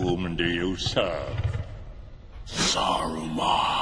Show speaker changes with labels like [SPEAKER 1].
[SPEAKER 1] Whom do you serve?
[SPEAKER 2] Saruman.